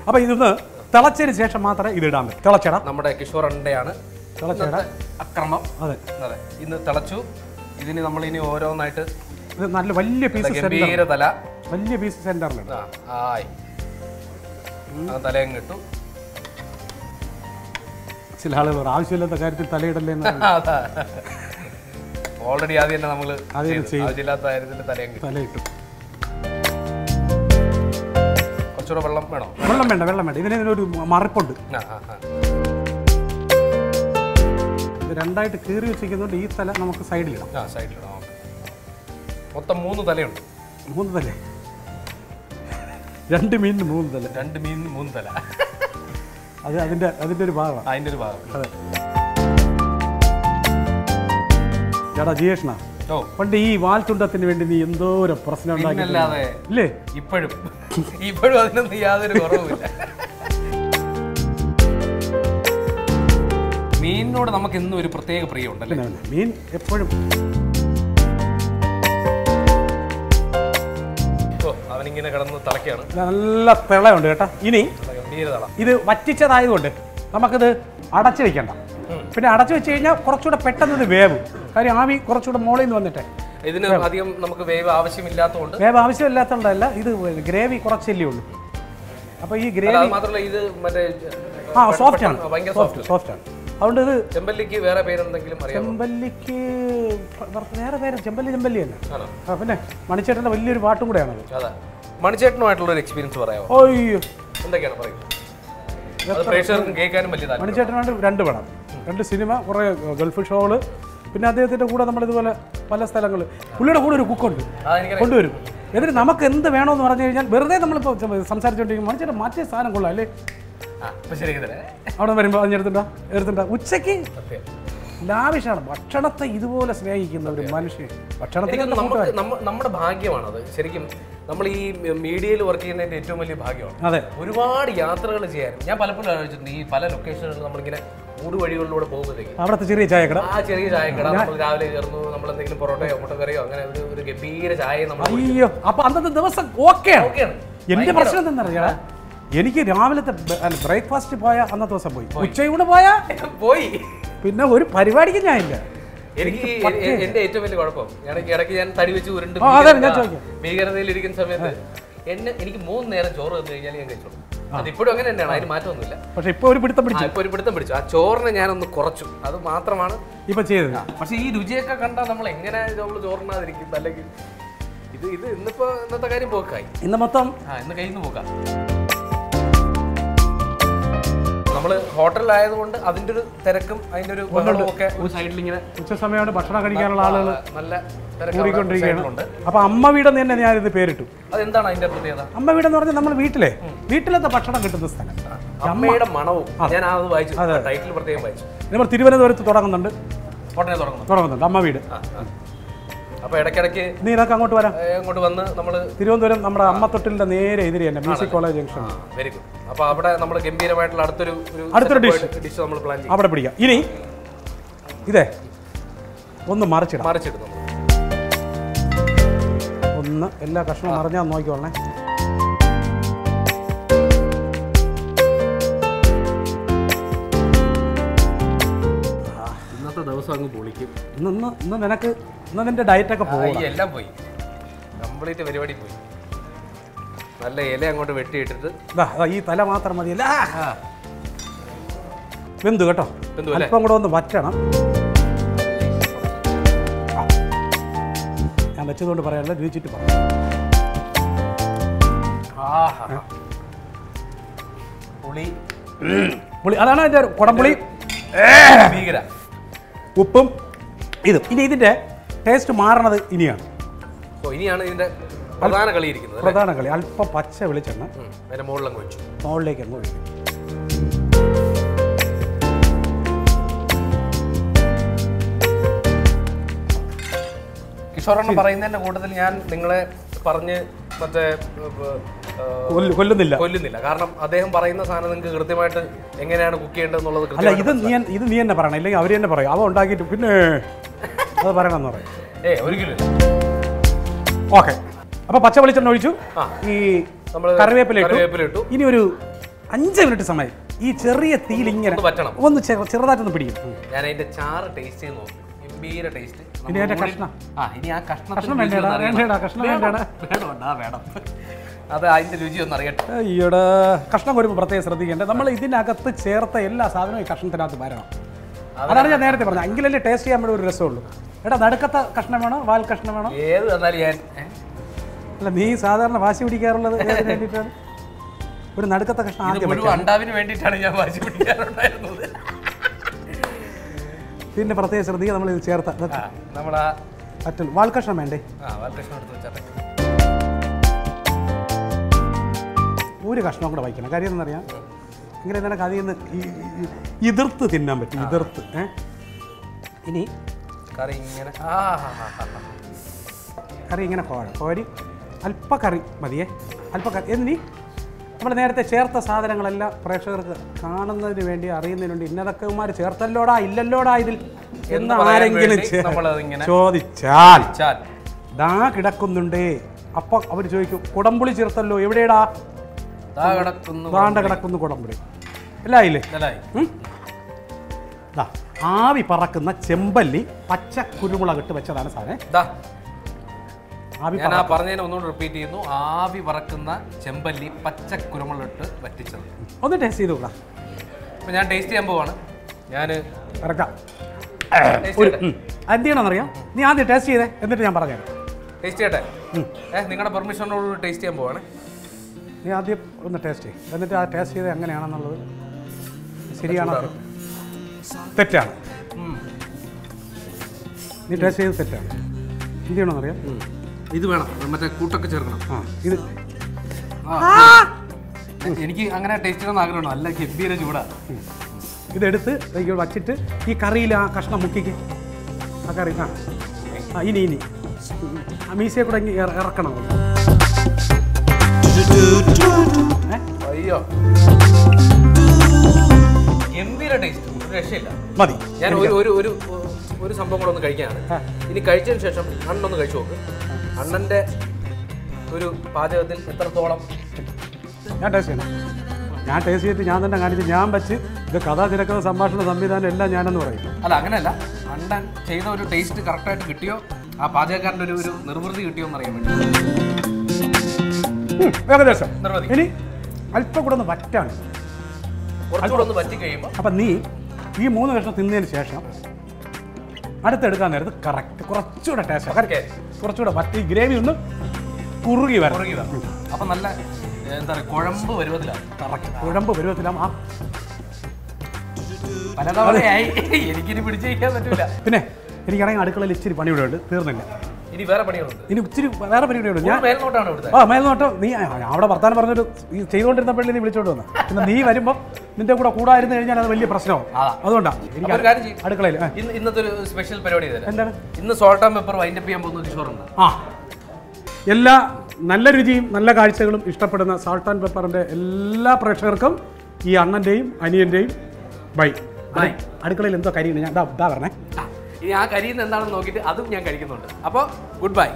Speaker 2: അപ്പോൾ ഇതൊന്ന് തിളച്ചതിന് ശേഷം മാത്രമേ ഇത് ഇടാൻ പറ്റൂ. തിളച്ചട.
Speaker 1: നമ്മുടെ കിഷോർ അണ്ടയാണ്
Speaker 2: തിളച്ചട.
Speaker 1: അക്രമം.
Speaker 2: അതെ.
Speaker 1: അതെ. ഇന്ന് തിളച്ചു. ഇതിന് നമ്മൾ ഇനി ഓരോന്നായിട്ട്
Speaker 2: ഇത് നല്ല വലിയ പീസ്
Speaker 1: ഗംഭീര തല.
Speaker 2: വലിയ പീസ്
Speaker 1: സെന്ററിലുണ്ട് ആയി. ആ തലയും കിട്ടും
Speaker 2: ചില ആളുകൾ ആവശ്യമില്ലാത്ത കാര്യത്തിൽ തലയിടല്ലേ
Speaker 1: ഓൾറെഡി ആദ്യം തന്നെ നമ്മൾ. ആവശ്യമില്ലാത്ത കാര്യത്തിൽ തലയും
Speaker 2: തലയിട്ടു
Speaker 1: കുറച്ചുകൂടെ വെള്ളം വേണോ?
Speaker 2: വെള്ളം വേണ്ട വെള്ളം വേണ്ട. ഇതിന് ഇതിനൊരു മറിപ്പുണ്ട്. രണ്ടായിട്ട് കീറി വെച്ചിരിക്കുന്നതുകൊണ്ട് ഈ തല നമുക്ക് സൈഡിലിടാം
Speaker 1: സൈഡിലിടാം മൊത്തം മൂന്ന് തലയുണ്ട്.
Speaker 2: മൂന്ന് തല. രണ്ട് മീനിന് മൂന്ന് തല.
Speaker 1: രണ്ട് മീൻ മൂന്ന് തല.
Speaker 2: അത് അതിന്റെ അതിന്റെ ഒരു ഭാഗമാണ്.
Speaker 1: അതിന്റെ ഒരു ഭാഗം.
Speaker 2: അതെ. ചേട്ടാ ജിയേഷണ പണ്ട് ഈ വാൽത്തുണ്ടത്തിന് വേണ്ടി നീ എന്തോ ഒരു പ്രശ്നം ഉണ്ടാക്കി ഇല്ലേ?
Speaker 1: ഇപ്പോഴും ഇപ്പോഴും അതിനൊന്നും യാതൊരു കുറവുമില്ല. മീനിനോട് നമുക്ക് ഇന്നും ഒരു പ്രത്യേക പ്രിയമുണ്ടല്ലേ
Speaker 2: മീൻ എപ്പോഴും
Speaker 1: അവനിങ്ങനെ കിടന്ന് തിളക്കാണ്
Speaker 2: നല്ല തിളയുണ്ട് കേട്ടോ. ഇനി ഇത് വറ്റിച്ചതായതുകൊണ്ട് നമുക്കിത് അടച്ചു വെക്കണ്ട. പിന്നെ അടച്ചു വെച്ച് കഴിഞ്ഞാൽ കുറച്ചുകൂടെ പെട്ടെന്ന് ഇത് വേവ്. കാര്യം ആവി കുറച്ചുകൂടെ മുകളിൽ നിന്ന് വന്നിട്ടേ.
Speaker 1: ഇതിന് അധികം നമുക്ക് വേവ് ആവശ്യമില്ലാത്തതുകൊണ്ട്
Speaker 2: വേവ് ആവശ്യമില്ലാത്തതുകൊണ്ടല്ല ഇത് ഗ്രേവി കുറച്ചല്ലേ ഉള്ളൂ. അപ്പോൾ ഈ
Speaker 1: അല്ല,
Speaker 2: ഗ്രേവി
Speaker 1: മാത്രമല്ല ഇത് മറ്റേ
Speaker 2: ആ സോഫ്റ്റ് ആണ്. സോഫ്റ്റ് സോഫ്റ്റ് ആണ്. അതുകൊണ്ട് ഇത്
Speaker 1: ചെമ്പല്ലിക്ക് വേറെ പേരെന്തെങ്കിലും
Speaker 2: ചെമ്പല്ലിക്ക് വേറെ പേര് ചെമ്പല്ലി ചെമ്പല്ലി തന്നെ. ആ പിന്നെ മണിച്ചേട്ടന്റെ വലിയൊരു പാട്ടും കൂടെയാണത്
Speaker 1: അതെ. മണിച്ചേട്ടനുമായിട്ടുള്ള ഒരു എക്സ്പീരിയൻസ് പറയാമോ?
Speaker 2: അയ്യോ.
Speaker 1: എന്തൊക്കെയാണ് പറയുന്നത് പ്രേക്ഷകർക്കും കേൾക്കാനും വലിയ
Speaker 2: മണിച്ചേട്ടനായിട്ട് രണ്ട് പടം. രണ്ട് സിനിമ കുറേ ഗൾഫ് ഷോകൾ. പിന്നെ അദ്ദേഹത്തിന്റെ കൂടെ നമ്മൾ ഇതുപോലെ പല സ്ഥലങ്ങൾ പുള്ളിയുടെ കൂടെ ഒരു കുക്കുണ്ട്. കൊണ്ടുവരും. എന്നിട്ട് നമുക്ക് എന്ത് വേണമെന്ന് പറഞ്ഞു കഴിഞ്ഞാൽ വെറുതെ നമ്മളിപ്പോൾ സംസാരിച്ചുകൊണ്ടിരിക്കും മണിച്ചേട്ടൻ മറ്റേ സാധനം കൊള്ളാം അല്ലേ? അവിടെ വരുമ്പോൾ അതിനെടുത്തിട്ടാ ഉച്ചയ്ക്ക്
Speaker 1: ഉച്ചയ്ക്ക്
Speaker 2: ലാവിഷാണ്. ഭക്ഷണത്തെ ഇതുപോലെ സ്നേഹിക്കുന്ന ഒരു മനുഷ്യൻ.
Speaker 1: നമ്മ- നമ്മുടെ ഭാഗ്യമാണത്. ശരിക്കും നമ്മൾ ഈ മീഡിയയിൽ വർക്ക് ചെയ്യുന്നതിന്റെ ഏറ്റവും വലിയ ഭാഗ്യമാണ്.
Speaker 2: അതെ.
Speaker 1: ഒരുപാട് യാത്രകൾ ചെയ്യാൻ. ഞാൻ പലപ്പോഴും ആലോചിച്ചിട്ടുണ്ട് ഈ പല ലൊക്കേഷനുകളിൽ നമ്മളിങ്ങനെ ഊട് വഴികളിലൂടെ പോകുമ്പോഴത്തേക്ക്
Speaker 2: അവിടുത്തെ ചെറിയ ചായക്കട
Speaker 1: ആ ചെറിയ ചായക്കട നമ്മൾ രാവിലെ ചേർന്നു നമ്മൾ എന്തെങ്കിലും പൊറോട്ടയോ മുട്ടക്കറിയോ അങ്ങനെ ഒരു ഒരു ഗംഭീര ചായ നമ്മൾ
Speaker 2: അയ്യോ അപ്പൊ അന്നത്തെ ദിവസം
Speaker 1: ഓക്കെ
Speaker 2: എന്റെ പ്രശ്നം എന്താണെന്നറിയാ എനിക്ക് രാവിലത്തെ ബ്രേക്ക്ഫാസ്റ്റ് പോയ അന്നത്തെ ദിവസം പോയി. ഉച്ചയൂടെ പോയാ?
Speaker 1: പോയി.
Speaker 2: പിന്നെ ഒരു പരിപാടിക്ക് ഞാൻ ഇല്ല
Speaker 1: എനിക്ക് എന്റെ ഏറ്റവും വലിയ കുഴപ്പം. ഞാൻ ഇടയ്ക്ക് ഞാൻ തടി വെച്ച് ഉരുണ്ട്
Speaker 2: ആ, അതെ, ഞാൻ
Speaker 1: ഭീകരത-
Speaker 2: ചോദിക്കാം.
Speaker 1: ഭീകരതയിൽ ഇരിക്കുന്ന സമയത്ത് എന്നെ എനിക്ക് മൂന്ന് നേരം ചോറ് തന്നു കഴിഞ്ഞാൽ ഞാൻ കഴിച്ചോളൂ. അത് ഇപ്പോഴും അങ്ങനെ തന്നെയാണ്. അതിന് മാറ്റമൊന്നുമില്ല.
Speaker 2: പക്ഷെ ഇപ്പൊ ഒരു പിടുത്തം പിടിച്ചു.
Speaker 1: ഇപ്പൊ ഒരു പിടുത്തം പിടിച്ചു. ആ ചോറിനെ ഞാനൊന്ന് കുറച്ചു. അത് മാത്രമാണ്
Speaker 2: ഇപ്പൊ ചെയ്തത്.
Speaker 1: പക്ഷെ ഈ രുചിയൊക്കെ കണ്ടാൽ നമ്മൾ എങ്ങനെ നമ്മൾ ചോറിനാതിരിക്കും? അല്ലെങ്കിൽ ഇത് ഇത് ഇന്നിപ്പോ ഇന്നത്തെ കാര്യം പോക്കായി.
Speaker 2: ഇന്ന് മൊത്തം
Speaker 1: ആ ഇന്ന് കയ്യിൽ നിന്ന് പോക്കാം. നമ്മൾ ഹോട്ടലായതുകൊണ്ട് അതിന്റെ ഒരു തിരക്കും അതിന്റെ ഒരു ബഹളവും ഒക്കെ സൈഡിൽ ഇങ്ങനെ
Speaker 2: ഉച്ച സമയമാണ് ഭക്ഷണം കഴിക്കാനുള്ള ആളുകൾ
Speaker 1: നല്ല
Speaker 2: കൂടിക്കൊണ്ടിരിക്കുകയാണ്. അപ്പൊ അമ്മ വീടെന്ന് തന്നെ ഞാൻ ഇത് പേരിട്ടു.
Speaker 1: അതെന്താണ് അതിന്റെ പ്രത്യേകത?
Speaker 2: അമ്മ വീടെന്ന് പറഞ്ഞാൽ നമ്മൾ വീട്ടിലെ വീട്ടിലത്തെ ഭക്ഷണം കിട്ടുന്ന സ്ഥലം.
Speaker 1: അമ്മയുടെ മണവും. ഞാൻ അത് വായിച്ചു. ടൈറ്റിൽ പ്രത്യേകം വായിച്ചു.
Speaker 2: നമ്മൾ തിരുവനന്തപുരത്ത് തുടങ്ങുന്നുണ്ട്. തുടങ്ങുന്നുണ്ട്. അമ്മ വീട്.
Speaker 1: അപ്പൊ ഇടയ്ക്കിടയ്ക്ക്
Speaker 2: നീ ഇതൊക്കെ അങ്ങോട്ട് വരാം.
Speaker 1: അങ്ങോട്ട് വന്ന് നമ്മൾ
Speaker 2: തിരുവനന്തപുരം നമ്മുടെ അമ്മ തൊട്ടിലിന്റെ നേരെ എതിരെ തന്നെ music college junction
Speaker 1: very good അപ്പൊ അവിടെ നമ്മൾ ഗംഭീരമായിട്ടുള്ള അടുത്തൊരു
Speaker 2: അടുത്തൊരു
Speaker 1: ഡിഷ് ഡിഷ് നമ്മൾ പ്ലാൻ ചെയ്യും.
Speaker 2: അവിടെ പിടിക്കാം. ഇനി ഇതേ ഒന്ന് മറിച്ചിടാം.
Speaker 1: മറിച്ചിടുന്നു.
Speaker 2: ഒന്ന് എല്ലാ കഷ്ണവും മറിഞ്ഞാൽ നോക്കിക്കോളണേ.
Speaker 1: ഇന്നത്തെ ദിവസം അങ്ങ് പൊളിക്കും.
Speaker 2: ഇന്ന് ഇന്ന് ഇന്ന് നിനക്ക് ഇന്ന് നിന്റെ
Speaker 1: ഡയറ്റ്
Speaker 2: ഒക്കെ
Speaker 1: പോയി എല്ലാം പോയി. കംപ്ലീറ്റ് പരിപാടി പോയി. നല്ല ഇല അങ്ങോട്ട് വെട്ടിയിട്ടിട്ട്.
Speaker 2: ഈ തല മാത്രം മതി. വെന്തു കേട്ടോ. അല്പം കൂടെ ഒന്ന് വറ്റണം. ഞാൻ വെച്ചതുകൊണ്ട് പറയാനുള്ള രുചിച്ചിട്ട് പറയാം.
Speaker 1: പുളി.
Speaker 2: പുളി. അതാണ് അതിന്റെ കുടംപുളി.
Speaker 1: ഭീകര.
Speaker 2: ഉപ്പും ഇതും. ഇനി ഇതിന്റെ ടേസ്റ്റ് മാറണത് ഇനിയാണ്.
Speaker 1: ഇനിയാണ് ഇതിന്റെ പ്രധാന കളി ഇരിക്കുന്നത്?
Speaker 2: പ്രധാന കളി. അല്പം പച്ച വെളിച്ചെണ്ണ.
Speaker 1: അതിന്റെ അതിന്റെ മുകളിലങ്ങ് വെച്ചു
Speaker 2: മുകളിലേക്ക് അങ്ങ് ഒഴിക്കും.
Speaker 1: കിഷോറെണ്ണം പറയുന്നതിന്റെ കൂട്ടത്തിൽ ഞാൻ നിങ്ങളെ പറഞ്ഞ് മറ്റേ
Speaker 2: കൊല്ലുന്നില്ല.
Speaker 1: കൊല്ലുന്നില്ല. കാരണം അദ്ദേഹം പറയുന്ന സാധനം നിങ്ങൾക്ക് കൃത്യമായിട്ട് എങ്ങനെയാണ് കുക്ക് ചെയ്യേണ്ടത്
Speaker 2: എന്നുള്ളത്
Speaker 1: അല്ല
Speaker 2: ഇത് നീ ഇത് നീ തന്നെ പറയണം. ഇല്ലെങ്കിൽ അവർ തന്നെ പറയും. അവ ഉണ്ടാക്കിയിട്ട് പിന്നെ അത് പറയണമെന്ന് പറയും.
Speaker 1: ഏ ഒരിക്കലും
Speaker 2: ഓക്കെ. അപ്പൊ പച്ച വെളിച്ചെണ്ണ ഒഴിച്ചു. ഈ കറിവേപ്പില ഇട്ടു. ഇനി ഒരു അഞ്ച് മിനിറ്റ് സമയം. ഈ ചെറിയ തീയിൽ ഇങ്ങനെ
Speaker 1: ഒന്ന് പറ്റണം
Speaker 2: ഒന്ന് ചെറുതായിട്ടൊന്ന് പിടിക്കും.
Speaker 1: ഞാൻ അതിന്റെ ചാറ് ടേസ്റ്റ് ചെയ്ത് നോക്കും. ഗംഭീര ടേസ്റ്റ്
Speaker 2: ഇനി അതിന്റെ കഷ്ണം.
Speaker 1: ആ ഇനി ആ കഷ്ണം
Speaker 2: കഷ്ണം വേണ്ടേടാ വേണ്ടേടാ കഷ്ണം വേണ്ടേടാ.
Speaker 1: വേണം വേണം. അത് അതിന്റെ രുചി ഒന്ന് അറിയട്ടെ
Speaker 2: അയ്യോടാ. കഷ്ണം വരുമ്പോൾ പ്രത്യേകം ശ്രദ്ധിക്കേണ്ടത് നമ്മൾ ഇതിനകത്ത് ചേർത്ത എല്ലാ സാധനവും ഈ കഷ്ണത്തിനകത്ത് വരണം. അതാണ് ഞാൻ നേരത്തെ പറഞ്ഞത്. എങ്കിലല്ലേ ടേസ്റ്റ് ചെയ്യാൻ വേണ്ടി ഒരു രസമുള്ളൂ. എടാ നടുക്കത്തെ കഷ്ണം വേണോ? വാൽ കഷ്ണം വേണോ?
Speaker 1: ഏത് തന്നാലും ഞാൻ
Speaker 2: അല്ല നീ സാധാരണ വാശി പിടിക്കാറുള്ളത് വേണ്ടിയിട്ടാണ്? ഒരു നടുക്കത്തെ കഷ്ണം ആദ്യം
Speaker 1: അണ്ടാവിന് വേണ്ടിയിട്ടാണ് ഞാൻ വാശി പിടിക്കാറുണ്ടായിരുന്നത്.
Speaker 2: പിന്നെ പ്രത്യേക ശ്രദ്ധിക്കുക നമ്മൾ ഇത് ചേർത്ത.
Speaker 1: നമ്മളാ
Speaker 2: പറ്റും വാൽ കഷ്ണം വേണ്ടേ? ഒരു കഷ്ണം കൂടെ വായിക്കണം. കാര്യം എന്താണെന്നറിയാം ഇങ്ങനെ നിനക്ക് അതിൽ നിന്ന് എതിർത്ത് തിന്നാൻ പറ്റും. എതിർത്ത് ഏ? ഇനി
Speaker 1: കറി ഇങ്ങനെ.
Speaker 2: കറി ഇങ്ങനെ കോഴ കോരി അല്പ കറി മതിയേ. അല്പ കറി എന്നീ? നമ്മൾ നേരത്തെ ചേർത്ത സാധനങ്ങളെല്ലാം പ്രേക്ഷകർക്ക് കാണുന്നതിന് വേണ്ടി അറിയുന്നതിന് വേണ്ടി ഇന്നതൊക്കെ ഉമാർ ചേർത്തല്ലോടാ ഇല്ലല്ലോടാ ഇതിൽ എന്ന് ആരെങ്കിലും ചോദിച്ചാൽ ദാ കിടക്കുന്നുണ്ട്. അപ്പൊ അവർ ചോദിക്കും കുടംപുളി ചേർത്തല്ലോ എവിടെയടാ?
Speaker 1: കിടക്കുന്നു
Speaker 2: ദാണ്ട കിടക്കുന്നു കുടംപുളി. അല്ല ആവി പറക്കുന്ന ചെമ്പല്ലി പച്ച കുരുമുളക് ഇട്ട് വെച്ചതാണ് സാറേ.
Speaker 1: ഞാൻ ആ പറഞ്ഞതിനെ ഒന്നുകൂടി റിപ്പീറ്റ് ചെയ്യുന്നു. ആവി വറക്കുന്ന ചെമ്പല്ലി പച്ച കുരുമുളകിട്ട് വറ്റിച്ചത്.
Speaker 2: ഒന്ന് ടേസ്റ്റ് ചെയ്ത് നോക്കാം.
Speaker 1: അപ്പം ഞാൻ ടേസ്റ്റ് ചെയ്യാൻ പോവാണ്. ഞാൻ
Speaker 2: ഇറക്കാം. എന്ത് ചെയ്യണമെന്നറിയാം? നീ ആദ്യം ടേസ്റ്റ് ചെയ്തേ എന്നിട്ട് ഞാൻ പറഞ്ഞുതരാം
Speaker 1: ടേസ്റ്റ് ചെയ്യട്ടെ? ഏഹ് നിങ്ങളുടെ പെർമിഷനോട് ടേസ്റ്റ് ചെയ്യാൻ പോവാണ്.
Speaker 2: നീ ആദ്യം ഒന്ന് ടേസ്റ്റ് ചെയ്യും. എന്നിട്ട് ആ ടേസ്റ്റ് ചെയ്ത് എങ്ങനെയാണെന്നുള്ളത് ശരിയാണോ. തെറ്റാണ്. നീ ടേസ്റ്റ് ചെയ്ത് തെറ്റാണ്. എന്ത് ചെയ്യണമെന്നറിയാം
Speaker 1: ഇത് വേണം. മറ്റേ കൂട്ടൊക്കെ ചേർക്കണം.
Speaker 2: ആ ഇത്.
Speaker 1: എനിക്ക് അങ്ങനെ ടേസ്റ്റ് ചെയ്യണമെന്ന് ആഗ്രഹമാണ് നല്ല ഗംഭീര ചൂടാ.
Speaker 2: ഇതെടുത്ത് ഇത് വച്ചിട്ട് ഈ കറിയിൽ ആ കഷ്ണം മുക്കിക്ക്. ആ കറി ആ. ആ ഇനി ഇനി. ആ മീശയെ കൂടെ ഇറക്കണം.
Speaker 1: അയ്യോ. ഗംഭീര ടേസ്റ്റ് രക്ഷയില്ല.
Speaker 2: മതി.
Speaker 1: ഞാൻ ഒരു ഒരു ഒരു ഒരു സംഭവം കൂടെ ഒന്ന് കഴിക്കാനാണ് ഇനി കഴിച്ചതിന് ശേഷം അണ്ണൊന്ന് കഴിച്ചു നോക്ക്. അണ്ണന്റെ ഒരു പാചകത്തിൽ എത്രത്തോളം
Speaker 2: ഞാൻ ടേസ്റ്റ് ചെയ്യണം. ഞാൻ ടേസ്റ്റ് ചെയ്തിട്ട് ഞാൻ തന്നെ കാണിച്ച് ഞാൻ വെച്ച് ഇത് കഥാ തിരക്കഥ സംഭാഷണ സംവിധാനം എല്ലാം ഞാനെന്ന് പറയും.
Speaker 1: അല്ല അങ്ങനെയല്ല. അണ്ണൻ ചെയ്ത ഒരു ടേസ്റ്റ് കറക്റ്റായിട്ട് കിട്ടിയോ? ആ പാചകക്കാരന്റെ ഒരു ഒരു നിർവൃതി കിട്ടിയോ എന്ന് അറിയാൻ വേണ്ടി.
Speaker 2: ഏകദേശം.
Speaker 1: നിർവൃതി
Speaker 2: ഇനി അല്പം കൂടെ ഒന്ന് വറ്റാണ്
Speaker 1: കുറച്ചുകൂടെ ഒന്ന് വറ്റി കഴിയുമ്പോൾ
Speaker 2: അപ്പം നീ ഈ മൂന്ന് കഷ്ണം തിന്നതിന് ശേഷം അടുത്തെടുക്കാൻ നേരത്ത് കറക്റ്റ് കുറച്ചുകൂടെ ടേസ്റ്റ്. കുറച്ചുകൂടെ പറ്റി ഗ്രേവി ഒന്ന് കുറുകി വരും
Speaker 1: കുറുകി വരണം. അപ്പം നല്ല എന്താ പറയുക കുഴമ്പ് പരുവത്തിലാണ്
Speaker 2: കറക്റ്റ് കുഴമ്പ് പരുവത്തിലാം. ആ.
Speaker 1: പലതവണയായി. എനിക്കിനി പിടിച്ചേക്കാൻ പറ്റില്ല
Speaker 2: പിന്നെ എനിക്കിറങ്ങി അടുക്കളയിൽ ഇച്ചിരി പണിയുടെ ഉണ്ട് തീർന്നില്ല.
Speaker 1: ഇനി വേറെ പണികളുണ്ട്.
Speaker 2: ഇനി ഇച്ചിരി വേറെ പരിപാടിയുണ്ട് ഞാൻ
Speaker 1: മേൽനോട്ടാണ് ഇവിടുത്തെ.
Speaker 2: ആ മേൽനോട്ടം. നീ ആ, അവിടെ വർത്താനം പറഞ്ഞൊരു ഈ ചെയ്തുകൊണ്ടിരുന്നപ്പോഴേ നീ വിളിച്ചോണ്ട് വന്നു? പിന്നെ നീ വരുമ്പോൾ നിന്റെ കൂടെ കൂടായിരുന്നു കഴിഞ്ഞാൽ അത് വലിയ
Speaker 1: പ്രശ്നമാണ്.
Speaker 2: അതുകൊണ്ടാണ് എനിക്ക്
Speaker 1: ഒരു കാര്യം ചെയ്യ്.
Speaker 2: അടുക്കളയിൽ
Speaker 1: ഇന്ന് ഇന്നത്തെ ഒരു സ്പെഷ്യൽ പരിപാടി
Speaker 2: എന്താണ്?
Speaker 1: ഇന്ന് സോൾട്ട് ആൻഡ് പെപ്പർ വൈൻഡപ്പ് ചെയ്യാൻ പോകുന്ന കിഷോറുണ്ട്
Speaker 2: ആ. എല്ലാ നല്ല രുചിയും നല്ല കാഴ്ചകളും ഇഷ്ടപ്പെടുന്ന സാൾട്ട് ആൻഡ് പെപ്പറിന്റെ എല്ലാ പ്രേക്ഷകർക്കും ഈ അണ്ണന്റെയും അനിയന്റെയും ബൈ.
Speaker 1: ബൈ.
Speaker 2: അടുക്കളയിൽ എന്തോ കരിയുണ്ട് ഞാൻ ഇതാ ഇതാ പറഞ്ഞേ
Speaker 1: ഇനി ആ കരിയിൽ നിന്ന് എന്താണെന്ന് നോക്കിയിട്ട് അതും ഞാൻ കഴിക്കുന്നുണ്ട്. അപ്പോൾ ഗുഡ് ബൈ